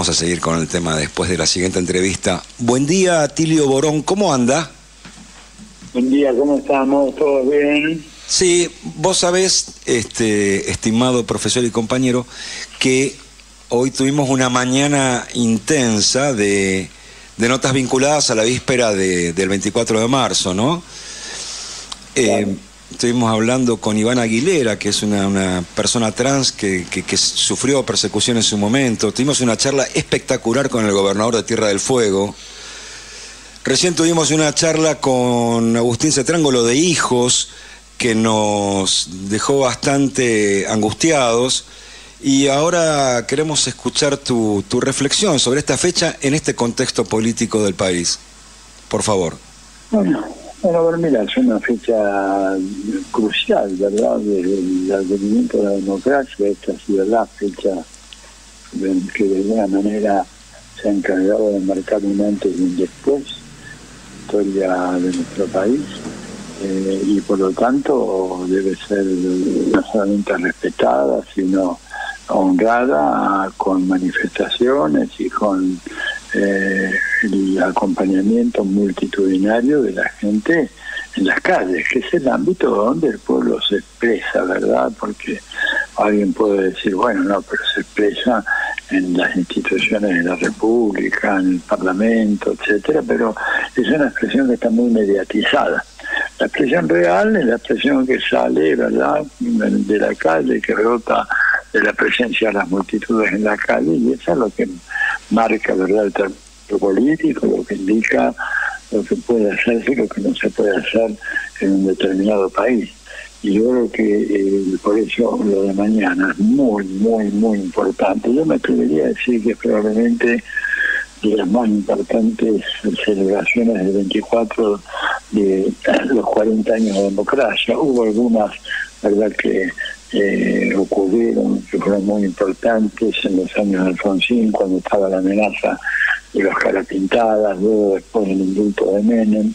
vamos a seguir con el tema después de la siguiente entrevista. Buen día, Tilio Borón, ¿cómo anda? Buen día, ¿cómo estamos? ¿Todo bien? Sí, vos sabés, este, estimado profesor y compañero, que hoy tuvimos una mañana intensa de, notas vinculadas a la víspera del 24 de marzo, ¿no? Eh, estuvimos hablando con Iván Aguilera, que es una, persona trans que, sufrió persecución en su momento. Tuvimos una charla espectacular con el gobernador de Tierra del Fuego. Recién tuvimos una charla con Agustín Cetrángolo de Hijos, que nos dejó bastante angustiados. Y ahora queremos escuchar tu, tu reflexión sobre esta fecha en este contexto político del país. Por favor. Bueno, bueno, mira, es una fecha crucial, ¿verdad? Desde el advenimiento de la democracia, esta sido la fecha que de alguna manera se ha encargado de marcar un antes y un después historia de nuestro país eh, y por lo tanto debe ser no solamente respetada, sino honrada con manifestaciones y con eh, el acompañamiento multitudinario de la gente en las calles, que es el ámbito donde el pueblo se expresa, ¿verdad? Porque alguien puede decir, bueno, no, pero se expresa en las instituciones de la República, en el Parlamento, etcétera, pero es una expresión que está muy mediatizada. La expresión real es la expresión que sale, ¿verdad?, de la calle, que rota de la presencia de las multitudes en la calle, y eso es lo que marca, ¿verdad?, el término político, lo que indica lo que puede hacerse y lo que no se puede hacer en un determinado país. Y yo creo que eh, por eso lo de mañana es muy, muy, muy importante. Yo me atrevería a decir que probablemente de las más importantes celebraciones del 24 de los 40 años de democracia. Hubo algunas, ¿verdad?, que eh, ocurrieron, que fueron muy importantes en los años de Alfonsín, cuando estaba la amenaza de los caras pintadas, luego después el indulto de Menem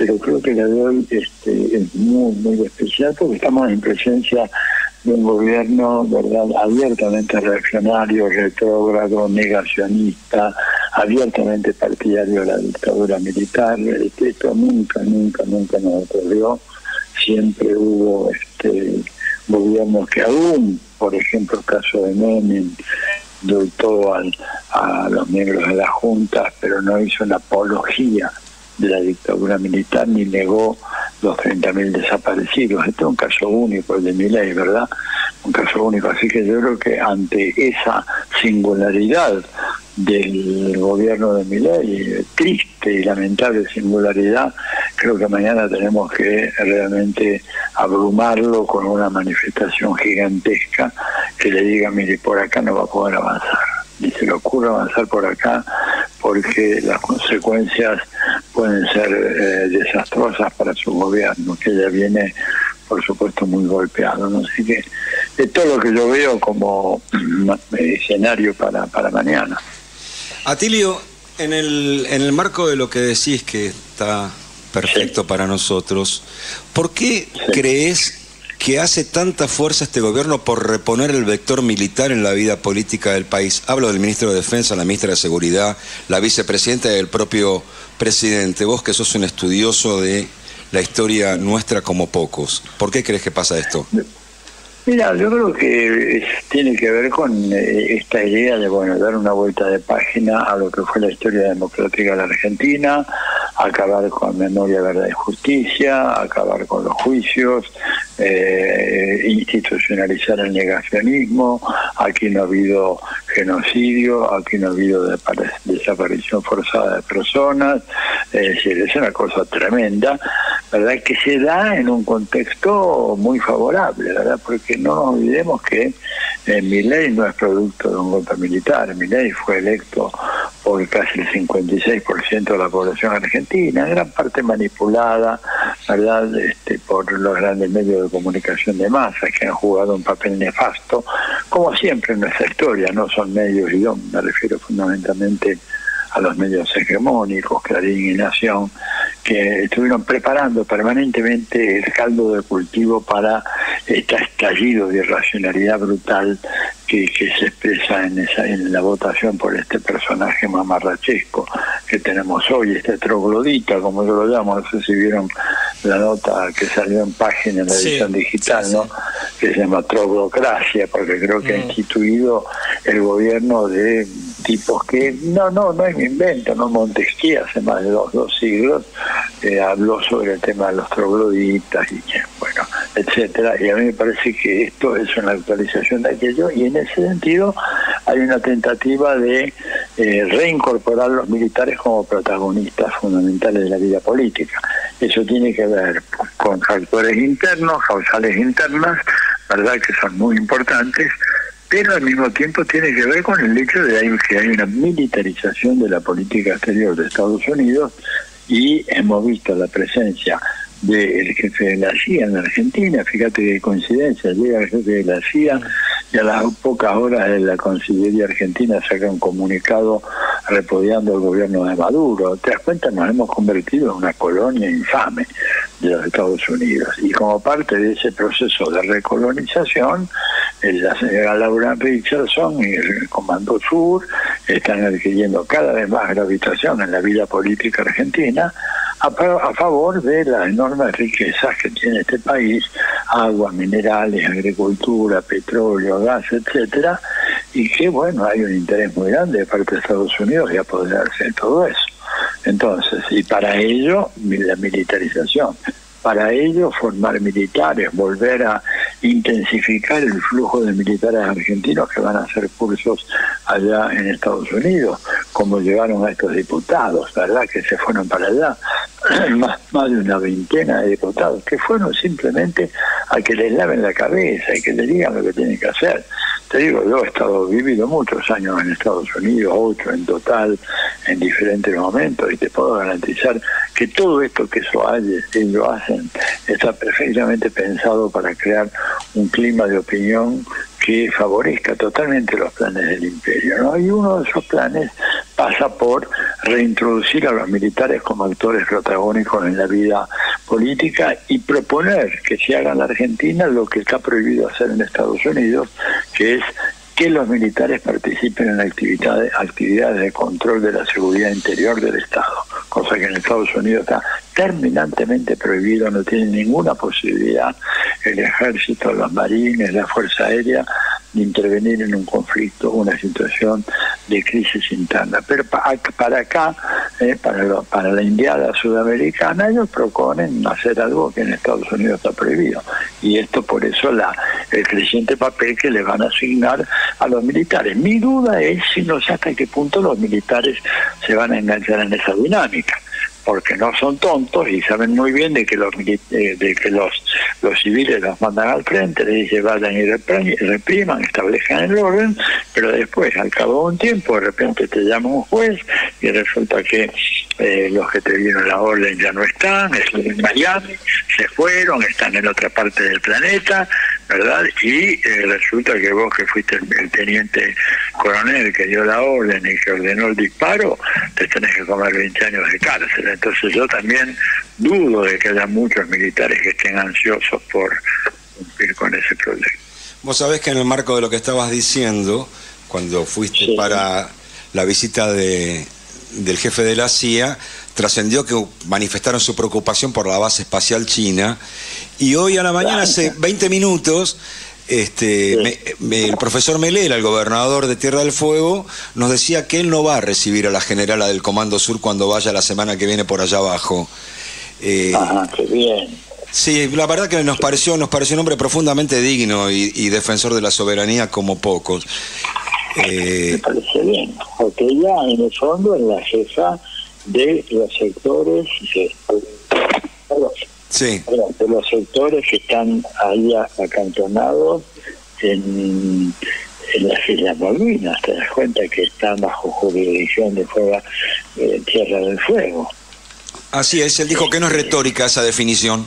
pero creo que la de hoy este, es muy, muy especial porque estamos en presencia de un gobierno abiertamente reaccionario, retrógrado, negacionista, abiertamente partidario de la dictadura militar. Esto nunca, nunca, nunca nos ocurrió. Siempre hubo este gobiernos que aún, por ejemplo, el caso de Menem, dultó a los miembros de las juntas, pero no hizo una apología de la dictadura militar ni negó los 30.000 desaparecidos. Este es un caso único, el de Miley, ¿verdad? Un caso único. Así que yo creo que ante esa singularidad del gobierno de Miley, triste y lamentable singularidad, creo que mañana tenemos que realmente abrumarlo con una manifestación gigantesca que le diga, mire, por acá no va a poder avanzar. Ni se le ocurre avanzar por acá porque las consecuencias pueden ser eh, desastrosas para su gobierno, que ya viene, por supuesto, muy golpeado. ¿no? Así que es todo lo que yo veo como mm, escenario para, para mañana. Atilio, en el, en el marco de lo que decís que está perfecto para nosotros, ¿por qué crees que hace tanta fuerza este gobierno por reponer el vector militar en la vida política del país. Hablo del ministro de Defensa, la ministra de Seguridad, la vicepresidenta y el propio presidente. Vos que sos un estudioso de la historia nuestra como pocos. ¿Por qué crees que pasa esto? Mira, yo creo que tiene que ver con eh, esta idea de bueno dar una vuelta de página a lo que fue la historia democrática de la Argentina, acabar con memoria, verdad y justicia, acabar con los juicios, eh, institucionalizar el negacionismo. Aquí no ha habido genocidio, aquí no ha habido desaparición forzada de personas. Es decir, es una cosa tremenda, ¿verdad? Que se da en un contexto muy favorable, ¿verdad? Porque no olvidemos que eh, ley no es producto de un golpe militar. ley fue electo por casi el 56% de la población argentina, en gran parte manipulada, ¿verdad?, este, por los grandes medios de comunicación de masas que han jugado un papel nefasto, como siempre en nuestra historia, no son medios, y yo me refiero fundamentalmente a los medios hegemónicos, Clarín y Nación, que estuvieron preparando permanentemente el caldo de cultivo para este estallido de irracionalidad brutal que, se expresa en, esa, en la votación por este personaje mamarrachesco que tenemos hoy, este troglodita, como yo lo llamo, no sé si vieron la nota que salió en página en la edición digital, ¿no? Que se llama troglocracia, porque creo que ha mm. instituido el gobierno de tipos que, no, no, no es mi invento, ¿no? Montesquieu hace más de dos, dos siglos eh, habló sobre el tema de los trogloditas y bueno, etcétera, y a mí me parece que esto es una actualización de aquello y en ese sentido hay una tentativa de eh, reincorporar los militares como protagonistas fundamentales de la vida política. Eso tiene que ver con factores internos, causales internas, ¿verdad? Que son muy importantes, pero al mismo tiempo tiene que ver con el hecho de que hay una militarización de la política exterior de Estados Unidos y hemos visto la presencia del jefe de la CIA en Argentina, fíjate qué coincidencia, llega el jefe de la CIA y a las pocas horas de la Cancillería Argentina saca un comunicado repudiando el gobierno de Maduro. Te das cuenta, nos hemos convertido en una colonia infame de los Estados Unidos. Y como parte de ese proceso de recolonización, la señora Laura Richardson y el Comando Sur están adquiriendo cada vez más gravitación en la vida política argentina a, favor de las enormes riquezas que tiene este país, agua, minerales, agricultura, petróleo, gas, etcétera, y que bueno, hay un interés muy grande de parte de Estados Unidos de apoderarse de todo eso. Entonces, y para ello, la militarización para ello formar militares, volver a intensificar el flujo de militares argentinos que van a hacer cursos allá en Estados Unidos, como llegaron a estos diputados, ¿verdad? Que se fueron para allá, más, más de una veintena de diputados, que fueron simplemente a que les laven la cabeza y que les digan lo que tienen que hacer. Te digo, yo he estado vivido muchos años en Estados Unidos, ocho en total, en diferentes momentos, y te puedo garantizar que todo esto que ellos hacen está perfectamente pensado para crear un clima de opinión que favorezca totalmente los planes del imperio. ¿no? Y uno de esos planes pasa por reintroducir a los militares como actores protagónicos en la vida política y proponer que se haga en la Argentina lo que está prohibido hacer en Estados Unidos, que es que los militares participen en actividades, actividades de control de la seguridad interior del Estado, cosa que en Estados Unidos está terminantemente prohibido, no tiene ninguna posibilidad el ejército, los marines, la Fuerza Aérea de intervenir en un conflicto, una situación de crisis interna. Pero para acá, eh, para, para la indiada sudamericana, ellos proponen hacer algo que en Estados Unidos está prohibido. Y esto por eso la el creciente papel que le van a asignar a los militares. Mi duda es si no sé hasta qué punto los militares se van a enganchar en esa dinámica porque no son tontos y saben muy bien de que los eh, de que los los civiles los mandan al frente, les dicen vayan y repriman, establezcan el orden, pero después, al cabo de un tiempo, de repente te llama un juez y resulta que eh, los que te dieron la orden ya no están, están en Miami, se fueron, están en otra parte del planeta, ¿verdad? Y eh, resulta que vos que fuiste el, teniente coronel que dio la orden y que ordenó el disparo, te tenés que comer 20 años de cárcel. Entonces yo también dudo de que haya muchos militares que estén ansiosos por cumplir con ese proyecto. Vos sabés que en el marco de lo que estabas diciendo, cuando fuiste para la visita de, del jefe de la CIA, trascendió que manifestaron su preocupación por la base espacial china y hoy a la mañana, hace 20 minutos, este, el profesor Melera, el gobernador de Tierra del Fuego, nos decía que él no va a recibir a la generala del Comando Sur cuando vaya la semana que viene por allá abajo. Eh, Ajá, qué bien. Sí, la verdad que nos pareció, nos pareció un hombre profundamente digno y, defensor de la soberanía como pocos. Eh, Me parece bien, porque ella en el fondo es la jefa de los sectores de, sí. de los sectores que están ahí acantonados en, en las Islas Malvinas. Te das cuenta que están bajo jurisdicción de fuera, eh, Tierra del Fuego. Así es, él dijo que no es retórica esa definición.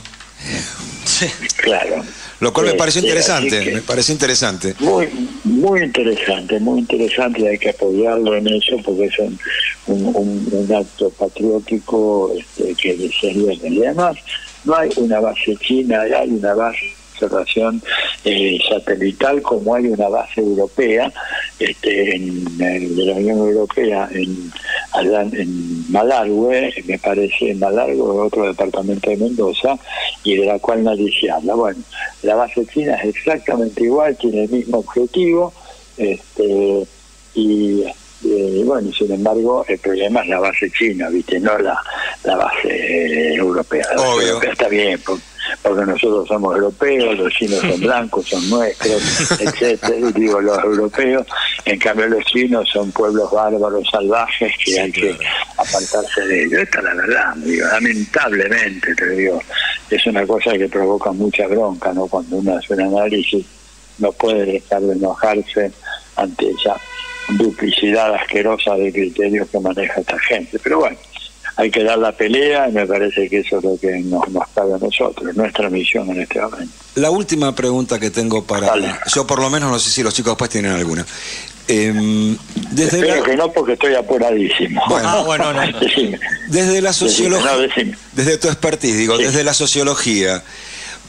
Sí. Claro. Lo cual me pareció interesante, me parece interesante. Muy, muy interesante, muy interesante y hay que apoyarlo en eso porque es un, un, acto patriótico este, que sería y además no hay una base china, hay una base observación eh, satelital como hay una base europea este, en, de la Unión Europea en, allá en Malargüe, me parece en Malargüe, otro departamento de Mendoza, y de la cual nadie se habla. Bueno, la base china es exactamente igual, tiene el mismo objetivo, este, y y bueno, sin embargo, el problema es la base china, ¿viste? No la, la base europea. La base europea está bien, porque, nosotros somos europeos, los chinos son blancos, son nuestros, etcétera. Digo, los europeos, en cambio, los chinos son pueblos bárbaros, salvajes, que hay que apartarse de ellos. Esta es la verdad, digo, lamentablemente, te digo, es una cosa que provoca mucha bronca, ¿no? Cuando uno hace un análisis, no puede dejar de enojarse ante ella duplicidad asquerosa de criterios que maneja esta gente. Pero bueno, hay que dar la pelea y me parece que eso es lo que nos, nos cabe a nosotros, nuestra misión en este momento. La última pregunta que tengo para... Yo por lo menos no sé si los chicos después tienen alguna. Eh, desde Espero que no porque estoy apuradísimo. Bueno, ah, bueno no. desde la sociología, desde tu expertise, digo, desde la sociología,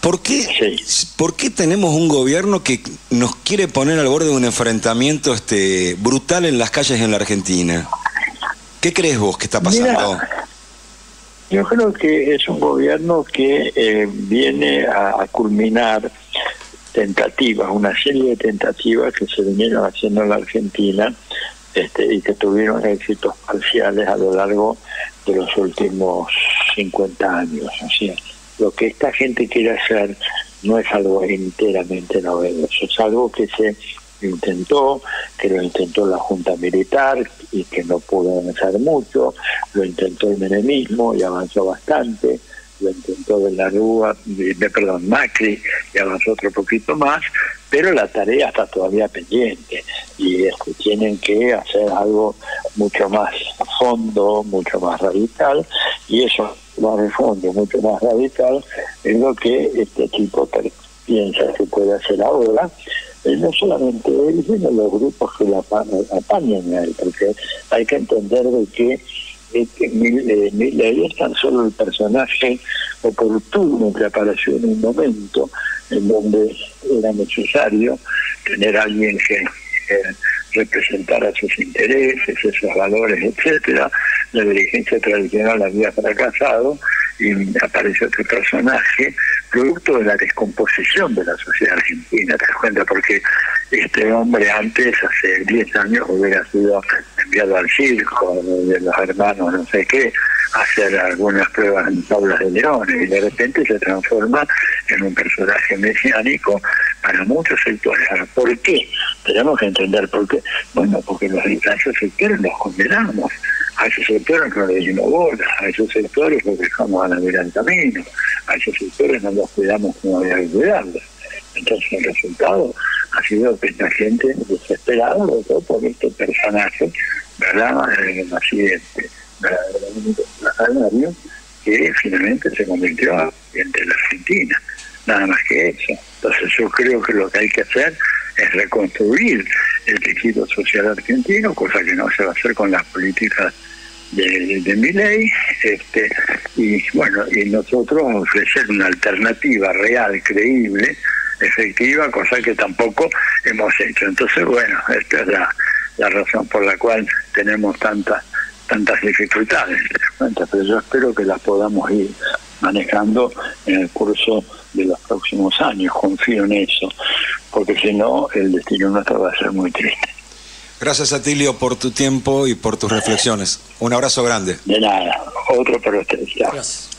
¿Por qué, ¿Por qué tenemos un gobierno que nos quiere poner al borde de un enfrentamiento este, brutal en las calles en la Argentina? ¿Qué crees vos que está pasando? yo creo que es un gobierno que eh, viene a, culminar tentativas, una serie de tentativas que se vinieron haciendo en la Argentina este, y que tuvieron éxitos parciales a lo largo de los últimos 50 años. Así es lo que esta gente quiere hacer no es algo enteramente novedoso, es algo que se intentó, que lo intentó la Junta Militar y que no pudo avanzar mucho, lo intentó el menemismo y avanzó bastante, lo intentó de la Rúa, perdón, Macri y avanzó otro poquito más, pero la tarea está todavía pendiente y tienen que hacer algo mucho más fondo, mucho más radical y eso más de fondo, mucho más radical, es lo que este tipo piensa que puede hacer ahora, no solamente él, sino los grupos que la apañan a él, porque hay que entender de que este, es tan solo el personaje oportuno que apareció en un momento en donde era necesario tener a alguien que representara sus intereses, esos valores, etcétera. La dirigencia tradicional había fracasado y apareció otro personaje, producto de la descomposición de la sociedad argentina, te das cuenta, porque este hombre antes, hace 10 años, hubiera sido enviado al circo de los hermanos, no sé qué, hacer algunas pruebas en tablas de leones y de repente se transforma en un personaje mesiánico para muchos sectores. ¿Por qué? Tenemos que entender por qué. Bueno, porque los, a esos sectores los condenamos, a esos sectores no les dimos bola, a esos sectores los dejamos a la vida en camino, a esos sectores no los cuidamos como había que cuidarlos. Entonces el resultado ha sido que esta gente desesperada votó por este personaje, ¿verdad? Eh, así este, que finalmente se convirtió en la Argentina, nada más que eso. Entonces yo creo que lo que hay que hacer es reconstruir el tejido social argentino, cosa que no se va a hacer con las políticas de, de mi ley, este, y bueno, y nosotros ofrecer una alternativa real, creíble, efectiva, cosa que tampoco hemos hecho. Entonces, bueno, esta es la, la razón por la cual tenemos tantas tantas dificultades, pero yo espero que las podamos ir manejando en el curso de los próximos años, confío en eso, porque si no, el destino nuestro va a ser muy triste. Gracias, Atilio, por tu tiempo y por tus reflexiones. Un abrazo grande. De nada, otro para ustedes. Gracias.